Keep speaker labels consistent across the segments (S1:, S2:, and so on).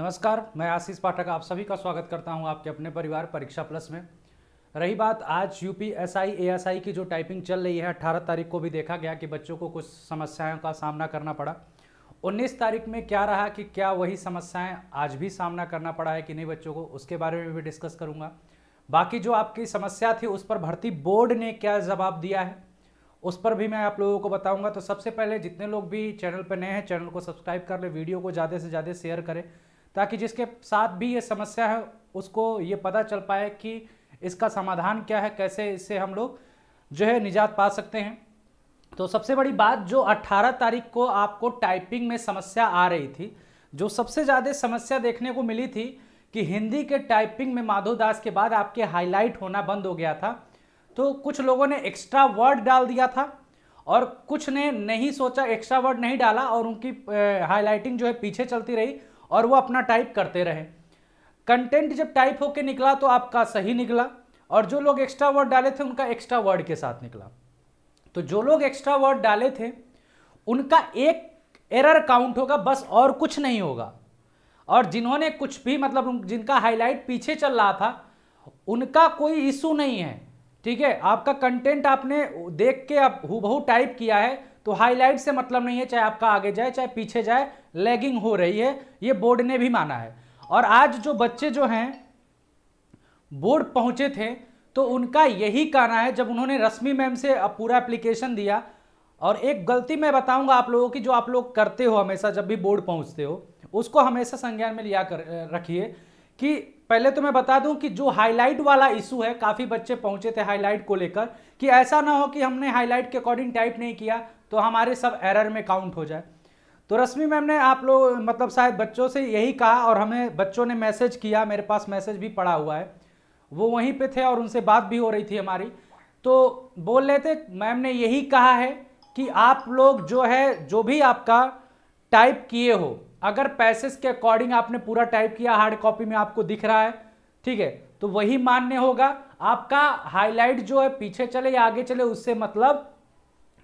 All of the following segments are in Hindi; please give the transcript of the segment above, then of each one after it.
S1: नमस्कार, मैं आशीष पाठक आप सभी का स्वागत करता हूँ आपके अपने परिवार परीक्षा प्लस में। रही बात आज UP S I A S I की जो टाइपिंग चल रही है 18 तारीख को भी देखा गया कि बच्चों को कुछ समस्याओं का सामना करना पड़ा। 19 तारीख में क्या रहा कि क्या वही समस्याएँ आज भी सामना करना पड़ा है कि नहीं बच्चों को, उसके बारे में भी डिस्कस करूँगा। बाकी जो आपकी समस्या थी, उस पर भर्ती बोर्ड ने क्या जवाब दिया है, उस पर भी मैं आप लोगों को बताऊँगा। तो सबसे पहले जितने लोग भी चैनल पर नए हैं, चैनल को सब्सक्राइब कर ले, वीडियो को ज़्यादा से ज़्यादा शेयर करें। ताकि जिसके साथ भी ये समस्या है, उसको ये पता चल पाए कि इसका समाधान क्या है, कैसे इससे हम लोग जो है निजात पा सकते हैं। तो सबसे बड़ी बात, जो 18 तारीख को आपको टाइपिंग में समस्या आ रही थी, जो सबसे ज़्यादा समस्या देखने को मिली थी कि हिंदी के टाइपिंग में माधव दास के बाद आपके हाईलाइट होना बंद हो गया था तो कुछ लोगों ने एक्स्ट्रा वर्ड डाल दिया था और कुछ ने नहीं सोचा, एक्स्ट्रा वर्ड नहीं डाला और उनकी हाईलाइटिंग जो है पीछे चलती रही और वो अपना टाइप करते रहे। कंटेंट जब टाइप होके निकला तो आपका सही निकला और जो लोग एक्स्ट्रा वर्ड डाले थे उनका एक्स्ट्रा वर्ड के साथ निकला। तो जो लोग एक्स्ट्रा वर्ड डाले थे, उनका एक एरर काउंट होगा, बस और कुछ नहीं होगा। और जिन्होंने कुछ भी मतलब जिनका हाईलाइट पीछे चल रहा था, उनका कोई इशू नहीं है। ठीक है? आपका कंटेंट आपने देख के आप हु टाइप किया है तो हाईलाइट से मतलब नहीं है, चाहे आपका आगे जाए, चाहे पीछे जाए लैगिंग हो रही है, ये बोर्ड ने भी माना है। और आज जो बच्चे जो हैं बोर्ड पहुँचे थे तो उनका यही कहना है, जब उन्होंने रश्मि मैम से पूरा एप्लीकेशन दिया, और एक गलती मैं बताऊँगा आप लोगों की, जो आप लोग करते हो हमेशा, जब भी बोर्ड पहुँचते हो, उसको हमेशा संज्ञान में लिया कर रखिए, कि पहले तो मैं बता दूँ कि जो हाईलाइट वाला इशू है, काफ़ी बच्चे पहुँचे थे हाईलाइट को लेकर, कि ऐसा ना हो कि हमने हाईलाइट के अकॉर्डिंग टाइप नहीं किया तो हमारे सब एरर में काउंट हो जाए। तो रश्मि मैम ने आप लोग मतलब शायद बच्चों से यही कहा और हमें बच्चों ने मैसेज किया, मेरे पास मैसेज भी पड़ा हुआ है। वो वहीं पे थे और उनसे बात भी हो रही थी हमारी। तो बोल रहे थे, मैम ने यही कहा है कि आप लोग जो है, जो भी आपका टाइप किए हो, अगर पैसेज के अकॉर्डिंग आपने पूरा टाइप किया हार्ड कॉपी में आपको दिख रहा है, ठीक है तो वही मान्य होगा। आपका हाईलाइट जो है, पीछे चले या आगे चले, उससे मतलब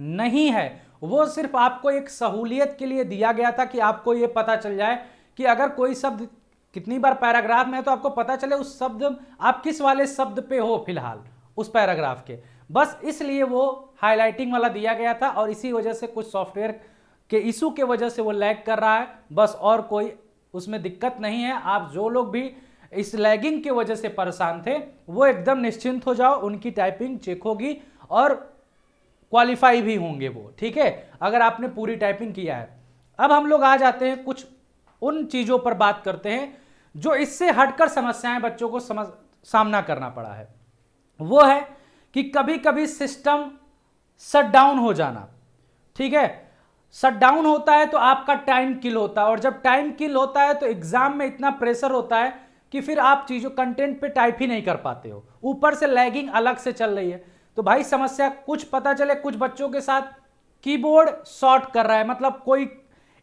S1: नहीं है। वो सिर्फ़ आपको एक सहूलियत के लिए दिया गया था कि आपको ये पता चल जाए कि अगर कोई शब्द कितनी बार पैराग्राफ में है तो आपको पता चले उस शब्द, आप किस वाले शब्द पे हो फ़िलहाल उस पैराग्राफ के। बस इसलिए वो हाईलाइटिंग वाला दिया गया था और इसी वजह से कुछ सॉफ्टवेयर के इशू के वजह से वो लैग कर रहा है। बस और कोई उसमें दिक्कत नहीं है। आप जो लोग भी इस लैगिंग की वजह से परेशान थे, वो एकदम निश्चिंत हो जाओ। उनकी टाइपिंग चेक होगी और क्वालिफाई भी होंगे वो, ठीक है? अगर आपने पूरी टाइपिंग किया है। अब हम लोग आ जाते हैं कुछ उन चीज़ों पर बात करते हैं जो इससे हटकर समस्याएँ बच्चों को समझ, सामना करना पड़ा है। वो है कि कभी कभी सिस्टम शट डाउन हो जाना, ठीक है? शट डाउन होता है तो आपका टाइम किल होता है और जब टाइम किल होता है तो एग्ज़ाम में इतना प्रेशर होता है कि फिर आप चीज़ों कंटेंट पे टाइप ही नहीं कर पाते हो। ऊपर से लैगिंग अलग से चल रही है। तो भाई समस्या कुछ पता चले कुछ बच्चों के साथ कीबोर्ड शॉर्ट कर रहा है। मतलब कोई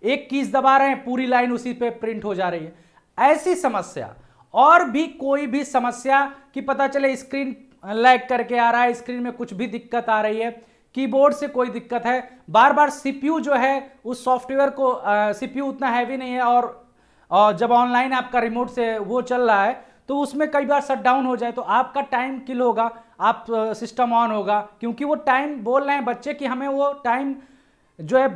S1: एक कीज दबा रहे हैं पूरी लाइन उसी पे प्रिंट हो जा रही है। ऐसी समस्या और भी कोई भी समस्या कि पता चले स्क्रीन लैग करके आ रहा है स्क्रीन में कुछ भी दिक्कत आ रही है कीबोर्ड से कोई दिक्कत है। बार बार सीपीयू जो है उस सॉफ्टवेयर को सीपीयू उतना हैवी नहीं है और, और जब ऑनलाइन आपका रिमोट से वो चल रहा है तो उसमें कई बार शट डाउन हो जाए तो आपका टाइम किल होगा। आप सिस्टम ऑन होगा, क्योंकि वो टाइम बोल रहे हैं बच्चे कि हमें वो टाइम जो है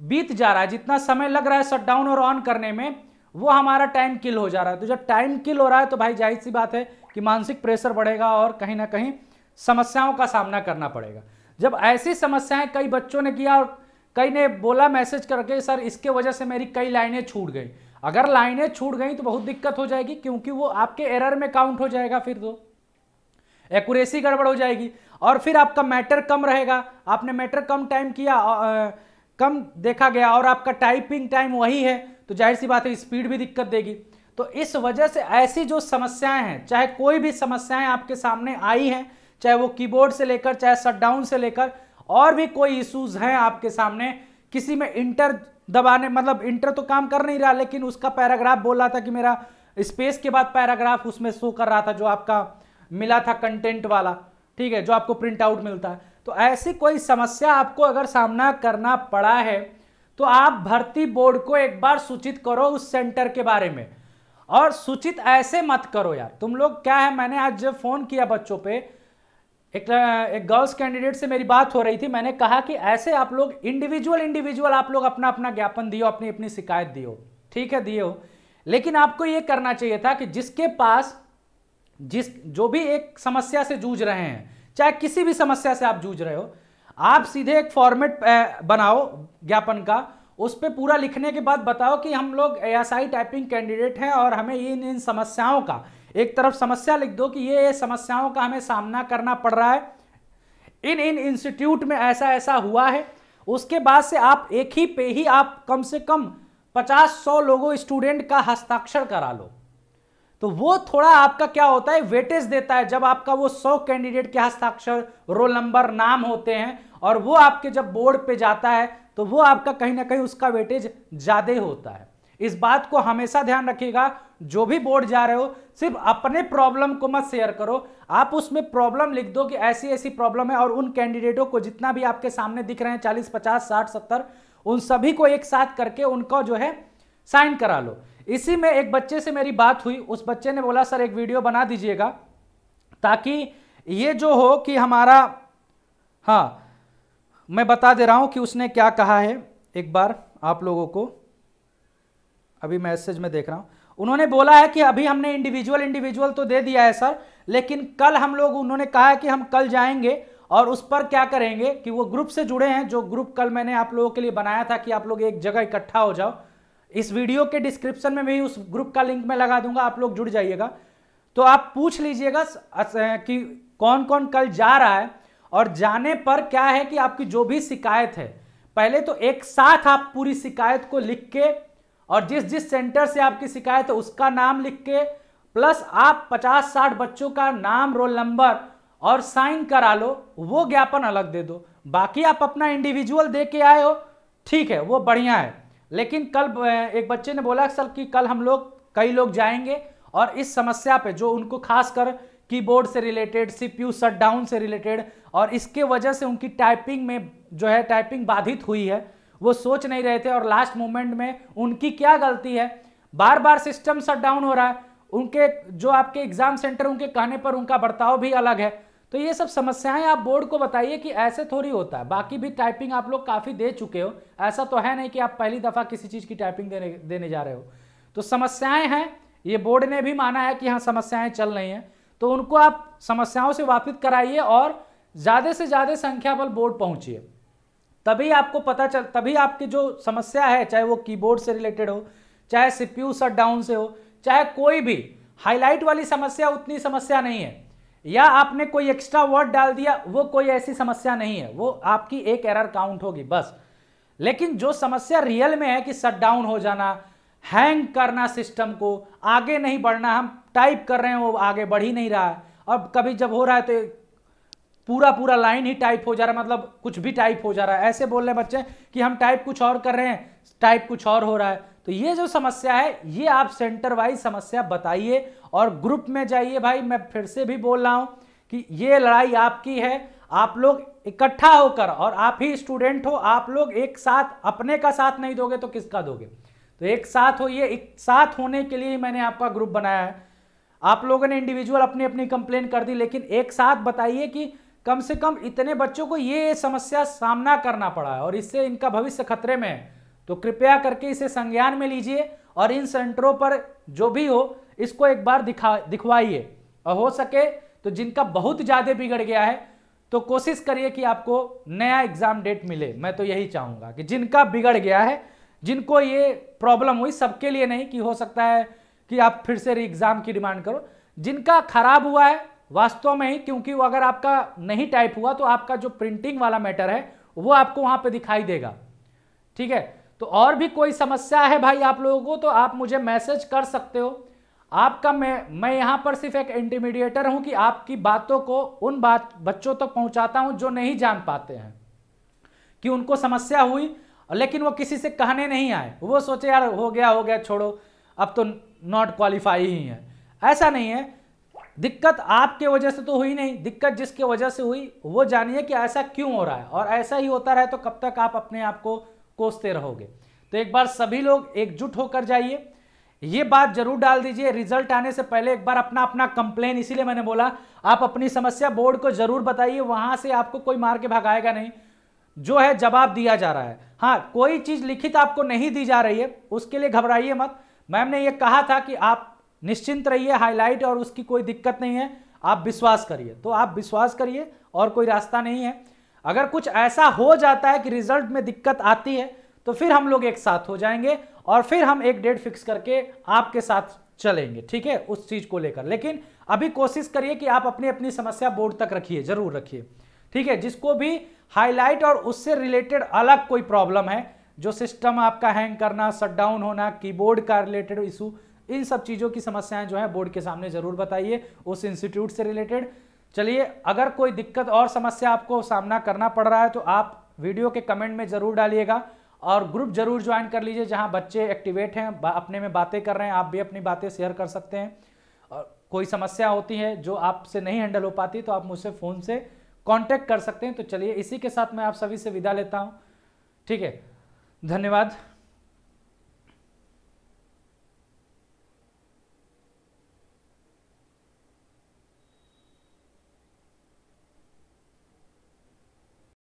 S1: बीत जा रहा है, जितना समय लग रहा है शट डाउन और ऑन करने में, वो हमारा टाइम किल हो जा रहा है। तो जब टाइम किल हो रहा है तो भाई ज़ाहिर सी बात है कि मानसिक प्रेशर बढ़ेगा और कहीं ना कहीं समस्याओं का सामना करना पड़ेगा। जब ऐसी समस्याएँ कई बच्चों ने किया और कई ने बोला मैसेज करके, सर, इसके वजह से मेरी कई लाइनें छूट गई। अगर लाइनें छूट गई तो बहुत दिक्कत हो जाएगी, क्योंकि वो आपके एरर में काउंट हो जाएगा फिर तो। एक्यूरेसी गड़बड़ हो जाएगी। और फिर आपका मैटर कम रहेगा। आपने मैटर कम टाइम किया आ, कम देखा गया और आपका टाइपिंग टाइम वही है तो ज़ाहिर सी बात है स्पीड भी दिक्कत देगी। तो इस वजह से ऐसी जो समस्याएँ हैं चाहे कोई भी समस्याएँ आपके सामने आई हैं चाहे वो कीबोर्ड से लेकर चाहे शटडाउन से लेकर और भी कोई इश्यूज़ हैं आपके सामने किसी में इंटर दबाने मतलब इंटर तो काम कर नहीं रहा लेकिन उसका पैराग्राफ बोल रहा था कि मेरा स्पेस के बाद पैराग्राफ उसमें शो कर रहा था जो आपका मिला था कंटेंट वाला, ठीक है, जो आपको प्रिंट आउट मिलता है। तो ऐसी कोई समस्या आपको अगर सामना करना पड़ा है तो आप भर्ती बोर्ड को एक बार सूचित करो उस सेंटर के बारे में। और सूचित ऐसे मत करो यार। तुम लोग क्या है, मैंने आज जब फ़ोन किया बच्चों पे, एक एक गर्ल्स कैंडिडेट से मेरी बात हो रही थी, मैंने कहा कि ऐसे आप लोग इंडिविजुअल इंडिविजुअल आप लोग अपना अपना ज्ञापन दियो, अपनी अपनी शिकायत दियो, ठीक है, दियो। लेकिन आपको यह करना चाहिए था कि जिसके पास जिस, जो भी एक समस्या से जूझ रहे हैं, चाहे किसी भी समस्या से आप जूझ रहे हो, आप सीधे एक फॉर्मेट बनाओ ज्ञापन का, उस पर पूरा लिखने के बाद बताओ कि हम लोग ए टाइपिंग कैंडिडेट हैं और हमें इन इन समस्याओं का, एक तरफ़ समस्या लिख दो कि ये ये समस्याओं का हमें सामना करना पड़ रहा है। इन इन इंस्टीट्यूट में ऐसा ऐसा हुआ है, उसके बाद से आप एक ही पे ही आप कम से कम पचास सौ लोगों स्टूडेंट का हस्ताक्षर करा लो। तो वो थोड़ा आपका क्या होता है, वेटेज देता है। जब आपका वो सौ कैंडिडेट के हस्ताक्षर, रोल नंबर, नाम होते हैं और वो आपके जब बोर्ड पे जाता है तो वो आपका कहीं ना कहीं उसका वेटेज ज़्यादा होता है। इस बात को हमेशा ध्यान रखिएगा, जो भी बोर्ड जा रहे हो, सिर्फ़ अपने प्रॉब्लम को मत शेयर करो। आप उसमें प्रॉब्लम लिख दो कि ऐसी ऐसी प्रॉब्लम है और उन कैंडिडेटों को जितना भी आपके सामने दिख रहे हैं, चालीस, पचास, साठ, सत्तर, उन सभी को एक साथ करके उनका जो है, साइन करा लो। इसी में एक बच्चे से मेरी बात हुई। उस बच्चे ने बोला, सर, एक वीडियो बना दीजिएगा ताकि ये जो हो कि हमारा हाँ मैं बता दे रहा हूँ कि उसने क्या कहा है। एक बार आप लोगों को अभी मैसेज में देख रहा हूँ। उन्होंने बोला है कि अभी हमने इंडिविजुअल इंडिविजुअल तो दे दिया है, सर, लेकिन कल हम लोग, उन्होंने कहा है कि हम कल जाएँगे और उस पर क्या करेंगे कि वो ग्रुप से जुड़े हैं। जो ग्रुप कल मैंने आप लोगों के लिए बनाया था कि आप लोग एक जगह इकट्ठा हो जाओ। इस वीडियो के डिस्क्रिप्शन में भी उस ग्रुप का लिंक मैं लगा दूँगा, आप लोग जुड़ जाइएगा। तो आप पूछ लीजिएगा कि कौन कौन कल जा रहा है और जाने पर क्या है कि आपकी जो भी शिकायत है। पहले तो एक साथ आप पूरी शिकायत को लिख के और जिस जिस सेंटर से आपकी शिकायत है उसका नाम लिख के, प्लस आप 50-60 बच्चों का नाम, रोल नंबर और साइन करा लो, वो ज्ञापन अलग दे दो। बाकी आप अपना इंडिविजुअल दे के आए हो, ठीक है, वो बढ़िया है। लेकिन कल एक बच्चे ने बोला सर कि कल हम लोग, कई लोग जाएँगे और इस समस्या पे जो उनको खासकर कीबोर्ड से रिलेटेड, सीपीयू शटडाउन से रिलेटेड और इसके वजह से उनकी टाइपिंग में जो है, टाइपिंग बाधित हुई है, वो सोच नहीं रहे थे और लास्ट मोमेंट में उनकी क्या गलती है? बार बार सिस्टम शटडाउन हो रहा है, उनके, जो आपके एग्ज़ाम सेंटर उनके कहने पर उनका बर्ताव भी अलग है। तो ये सब समस्याएँ आप बोर्ड को बताइए कि ऐसे थोड़ी होता है। बाकी भी टाइपिंग आप लोग काफ़ी दे चुके हो। ऐसा तो है नहीं कि आप पहली दफ़ा किसी चीज़ की टाइपिंग देने देने जा रहे हो। तो समस्याएँ हैं। ये बोर्ड ने भी माना है कि हाँ समस्याएँ चल रही हैं। तो उनको आप समस्याओं से वापिस कराइए और ज़्यादा से ज़्यादा संख्या बल बोर्ड पहुंचिए। तभी आपको पता चल, तभी आपकी जो समस्या है, चाहे वो कीबोर्ड से रिलेटेड हो, चाहे सीपीयू शट डाउन से हो, चाहे कोई भी हाईलाइट वाली समस्या उतनी समस्या नहीं है। या आपने कोई एक्स्ट्रा वर्ड डाल दिया, वो कोई ऐसी समस्या नहीं है। वो आपकी एक एरर काउंट होगी, बस। लेकिन जो समस्या रियल में है कि शट डाउन हो जाना हैंग करना सिस्टम को, आगे नहीं बढ़ना, हम टाइप कर रहे हैं, वो आगे बढ़ ही नहीं रहा है। और कभी जब हो रहा है तो पूरा पूरा लाइन ही टाइप हो जा रहा है मतलब कुछ भी टाइप हो जा रहा है। ऐसे बोल रहे बच्चे कि हम टाइप कुछ और कर रहे हैं टाइप कुछ और हो रहा है। तो ये जो समस्या है, ये आप सेंटर वाइज समस्या बताइए और ग्रुप में जाइए भाई। मैं फिर से भी बोल रहा हूँ कि ये लड़ाई आपकी है। आप लोग इकट्ठा होकर और आप ही स्टूडेंट हो, आप लोग एक साथ, अपने का साथ नहीं दोगे तो किसका दोगे? तो एक साथ हो ये एक साथ होने के लिए मैंने आपका ग्रुप बनाया है। आप लोगों ने इंडिविजुअल अपनी अपनी कंप्लेन कर दी, लेकिन एक साथ बताइए कि कम से कम इतने बच्चों को ये समस्या सामना करना पड़ा है और इससे इनका भविष्य खतरे में है। तो कृपया करके इसे संज्ञान में लीजिए और इन सेंटरों पर जो भी हो, इसको एक बार दिखा, दिखवाइए। और हो सके तो जिनका बहुत ज़्यादा बिगड़ गया है तो कोशिश करिए कि आपको नया एग्ज़ाम डेट मिले। मैं तो यही चाहूँगा कि जिनका बिगड़ गया है, जिनको ये प्रॉब्लम हुई, सबके लिए नहीं कि हो सकता है कि आप फिर से एग्ज़ाम की डिमांड करो। जिनका खराब हुआ है, वास्तव में ही, क्योंकि वो अगर आपका नहीं टाइप हुआ तो आपका जो प्रिंटिंग वाला मैटर है, वो आपको वहाँ पे दिखाई देगा। ठीक है? तो और भी कोई समस्या है भाई आप लोगों को तो आप मुझे मैसेज कर सकते हो। आपका मैं मैं यहाँ पर सिर्फ़ एक इंटरमीडिएटर हूँ कि आपकी बातों को, उन बात, बच्चों तक तो पहुंचाता हूँ जो नहीं जान पाते हैं, कि उनको समस्या हुई, लेकिन वो किसी से कहने नहीं आए। वो सोचे, यार, हो गया हो गया, छोड़ो, अब तो नॉट क्वालिफाई ही है। ऐसा नहीं है। दिक्कत आपके वजह से तो हुई नहीं, दिक्कत जिसके वजह से हुई, वो जानिए कि ऐसा क्यों हो रहा है। और ऐसा ही होता रहे तो कब तक आप अपने आप को कोसते रहोगे। तो एक बार सभी लोग एकजुट होकर जाइए। ये बात ज़रूर डाल दीजिए। रिज़ल्ट आने से पहले एक बार अपना अपना कंप्लेन, इसीलिए मैंने बोला, आप अपनी समस्या बोर्ड को ज़रूर बताइए, वहाँ से आपको कोई मार के भगाएगा नहीं। जो है जवाब दिया जा रहा है। हाँ कोई चीज़ लिखित आपको नहीं दी जा रही है, उसके लिए घबराइए मत। मैम ने यह कहा था कि आप निश्चिंत रहिए, हाईलाइट, और उसकी कोई दिक्कत नहीं है। आप विश्वास करिए। तो आप विश्वास करिए, और कोई रास्ता नहीं है। अगर कुछ ऐसा हो जाता है कि रिज़ल्ट में दिक्कत आती है तो फिर हम लोग एक साथ हो जाएँगे और फिर हम एक डेट फिक्स करके आपके साथ चलेंगे, ठीक है, उस चीज़ को लेकर। लेकिन अभी कोशिश करिए कि आप अपनी अपनी समस्या बोर्ड तक रखिए, ज़रूर रखिए, ठीक है, जिसको भी हाईलाइट और उससे रिलेटेड अलग कोई प्रॉब्लम है, जो सिस्टम आपका हैंग करना, शटडाउन होना, कीबोर्ड का रिलेटेड इशू, इन सब चीज़ों की समस्याएँ जो है, बोर्ड के सामने ज़रूर बताइए, उस इंस्टीट्यूट से रिलेटेड। चलिए, अगर कोई दिक्कत और समस्या आपको सामना करना पड़ रहा है तो आप वीडियो के कमेंट में ज़रूर डालिएगा और ग्रुप ज़रूर ज्वाइन कर लीजिए जहाँ बच्चे एक्टिवेट हैं अपने में बातें कर रहे हैं, आप भी अपनी बातें शेयर कर सकते हैं। और कोई समस्या होती है जो आपसे नहीं हैंडल हो पाती तो आप मुझसे फ़ोन से कांटेक्ट कर सकते हैं। तो चलिए, इसी के साथ मैं आप सभी से विदा लेता हूँ। ठीक है, धन्यवाद।